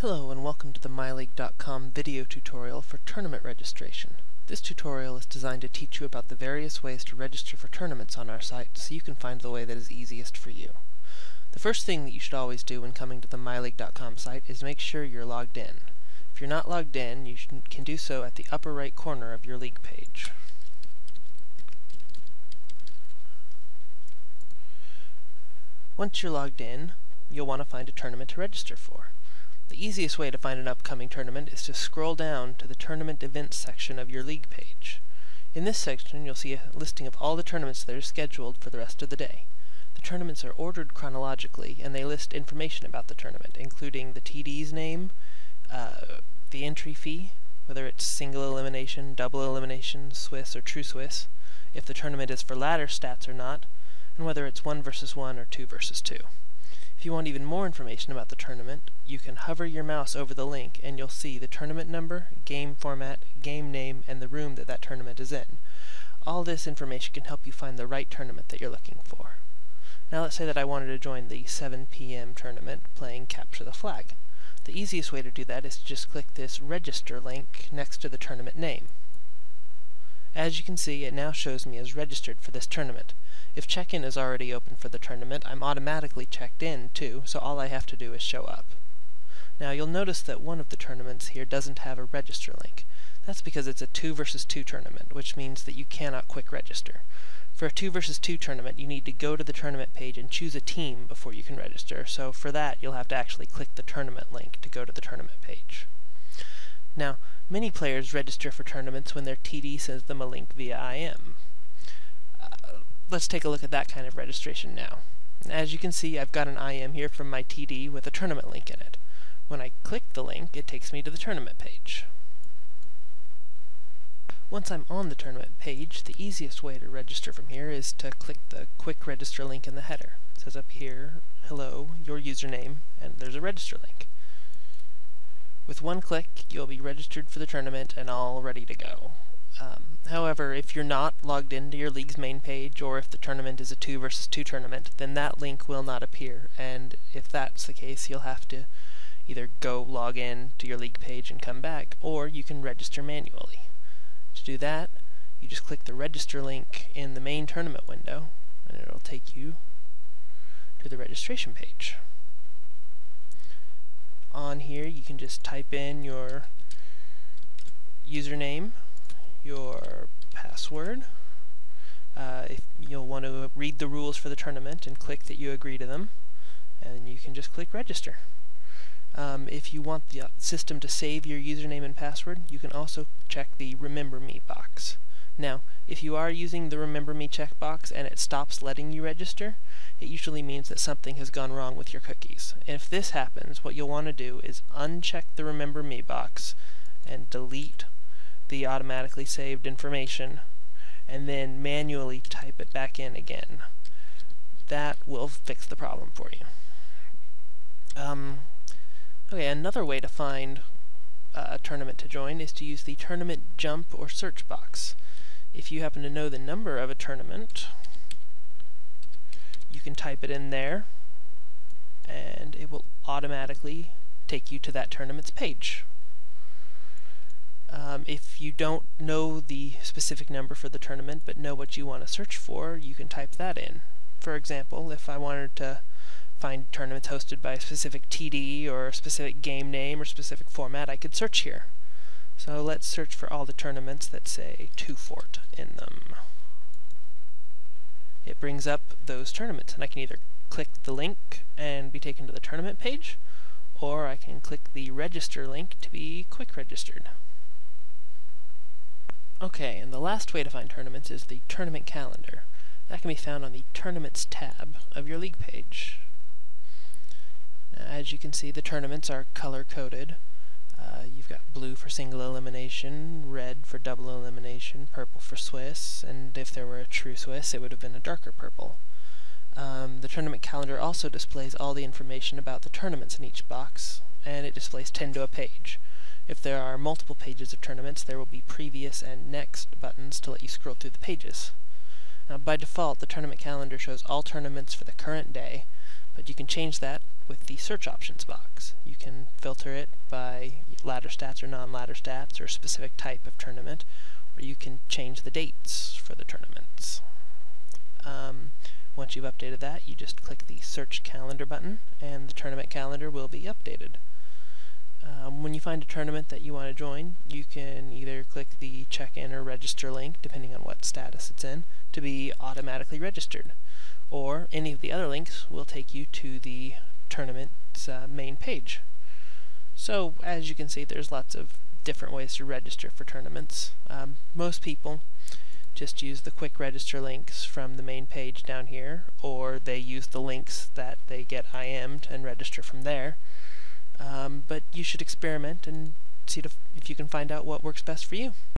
Hello and welcome to the MyLeague.com video tutorial for tournament registration. This tutorial is designed to teach you about the various ways to register for tournaments on our site so you can find the way that is easiest for you. The first thing that you should always do when coming to the MyLeague.com site is make sure you're logged in. If you're not logged in, you can do so at the upper right corner of your league page. Once you're logged in, you'll want to find a tournament to register for. The easiest way to find an upcoming tournament is to scroll down to the Tournament Events section of your league page. In this section, you'll see a listing of all the tournaments that are scheduled for the rest of the day. The tournaments are ordered chronologically, and they list information about the tournament, including the TD's name, uh, the entry fee, whether it's single elimination, double elimination, Swiss, or true Swiss, if the tournament is for ladder stats or not, and whether it's 1 versus 1 or 2 versus 2. If you want even more information about the tournament, you can hover your mouse over the link and you'll see the tournament number, game format, game name, and the room that that tournament is in. All this information can help you find the right tournament that you're looking for. Now let's say that I wanted to join the 7 p.m. tournament playing Capture the Flag. The easiest way to do that is to just click this register link next to the tournament name. As you can see, it now shows me as registered for this tournament. If check-in is already open for the tournament, I'm automatically checked in too, so all I have to do is show up. Now you'll notice that one of the tournaments here doesn't have a register link. That's because it's a 2 versus 2 tournament, which means that you cannot quick register. For a 2 versus 2 tournament, you need to go to the tournament page and choose a team before you can register, so for that you'll have to actually click the tournament link to go to the tournament page. Now, many players register for tournaments when their TD sends them a link via IM uh, let's take a look at that kind of registration now. As you can see, I've got an IM here from my TD with a tournament link in it. When I click the link, it takes me to the tournament page. Once I'm on the tournament page, the easiest way to register from here is to click the Quick Register link in the header. It says up here, hello, your username, and there's a register link. With one click, you'll be registered for the tournament and all ready to go. Um, however, if you're not logged into your league's main page, or if the tournament is a 2 versus 2 tournament, then that link will not appear, and if that's the case, you'll have to either go log in to your league page and come back, or you can register manually. To do that, you just click the register link in the main tournament window, and it'll take you to the registration page. On here, you can just type in your username your password. Uh, if you'll want to read the rules for the tournament and click that you agree to them, and you can just click register. Um, if you want the system to save your username and password, you can also check the Remember Me box. Now, if you are using the Remember Me checkbox and it stops letting you register, it usually means that something has gone wrong with your cookies. And if this happens, what you'll want to do is uncheck the Remember Me box and delete the automatically saved information and then manually type it back in again. That will fix the problem for you. Um, okay, another way to find a tournament to join is to use the tournament jump or search box. If you happen to know the number of a tournament, you can type it in there and it will automatically take you to that tournament's page. Um, if you don't know the specific number for the tournament but know what you want to search for, you can type that in. For example, if I wanted to find tournaments hosted by a specific TD or a specific game name or specific format, I could search here. So let's search for all the tournaments that say 2Fort in them. It brings up those tournaments, and I can either click the link and be taken to the tournament page, or I can click the register link to be quick registered. Okay, and the last way to find tournaments is the tournament calendar. That can be found on the Tournaments tab of your league page. As you can see, the tournaments are color-coded. Uh, you've got blue for single elimination, red for double elimination, purple for Swiss, and if there were a true Swiss, it would have been a darker purple. Um, the tournament calendar also displays all the information about the tournaments in each box, and it displays 10 to a page. If there are multiple pages of tournaments, there will be previous and next buttons to let you scroll through the pages. Now, by default, the tournament calendar shows all tournaments for the current day, But you can change that with the search options box. You can filter it by ladder stats or non-ladder stats or a specific type of tournament, or you can change the dates for the tournaments. Um, once you've updated that, you just click the Search Calendar button, and the tournament calendar will be updated. Um, when you find a tournament that you want to join, you can either click the check-in or register link, depending on what status it's in, to be automatically registered. Or any of the other links will take you to the tournament's uh, main page. So, as you can see, there's lots of different ways to register for tournaments. Um, most people just use the quick register links from the main page down here, or they use the links that they get IM'd and register from there. Um, but you should experiment and see if you can find out what works best for you.